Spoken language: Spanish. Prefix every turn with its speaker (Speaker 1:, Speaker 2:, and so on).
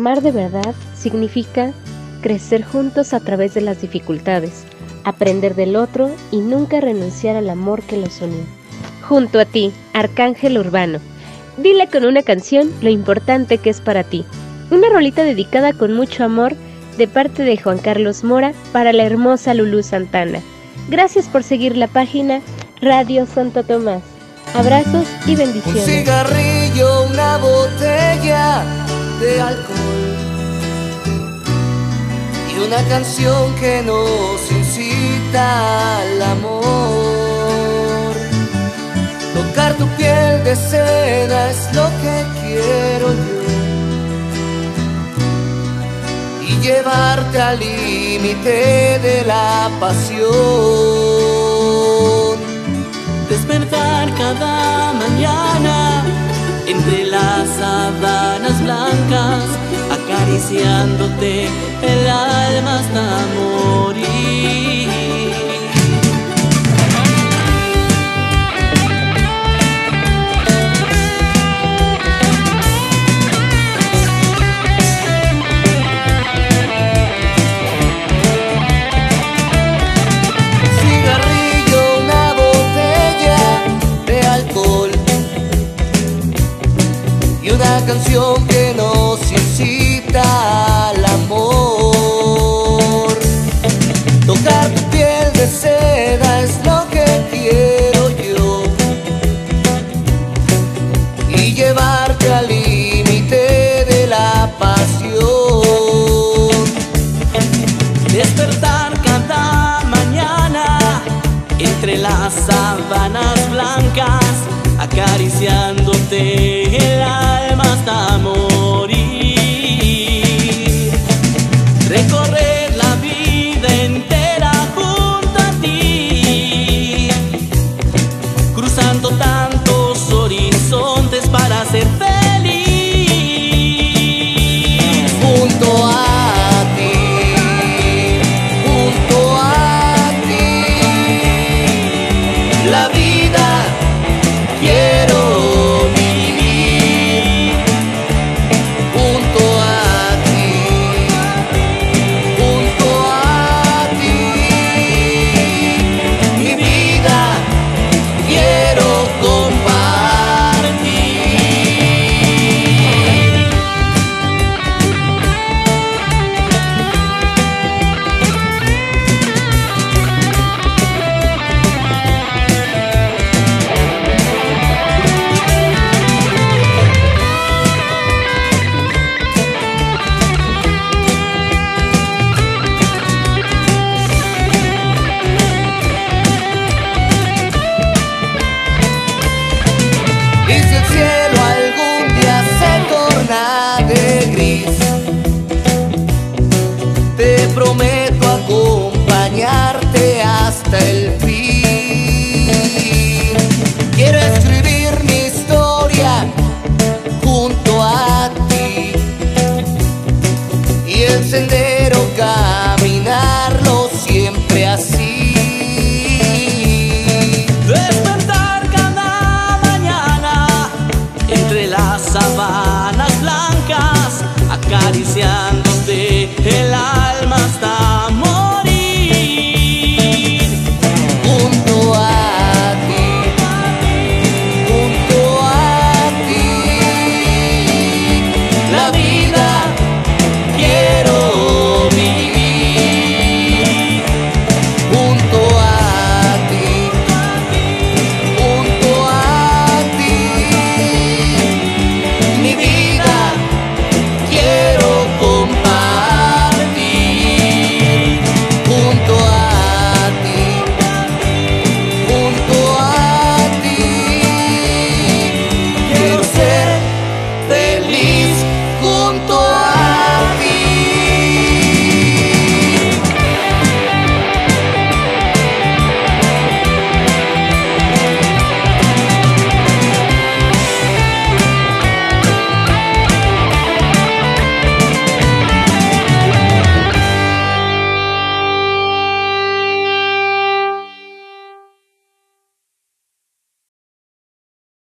Speaker 1: Amar de verdad significa crecer juntos a través de las dificultades, aprender del otro y nunca renunciar al amor que los unió. Junto a ti, Arcángel Urbano. Dile con una canción lo importante que es para ti. Una rolita dedicada con mucho amor de parte de Juan Carlos Mora para la hermosa Lulú Santana. Gracias por seguir la página Radio Santo Tomás. Abrazos y bendiciones.
Speaker 2: Un cigarrillo, una botella de alcohol una canción que nos incita al amor. Tocar tu piel de seda es lo que quiero yo y llevarte al límite de la pasión
Speaker 3: despertar cada acariciándote el alma hasta morir.
Speaker 2: canción que
Speaker 3: entre las sábanas blancas acariciándote el alma hasta morir. Recorrer la vida entera junto a ti, cruzando tantos sabanas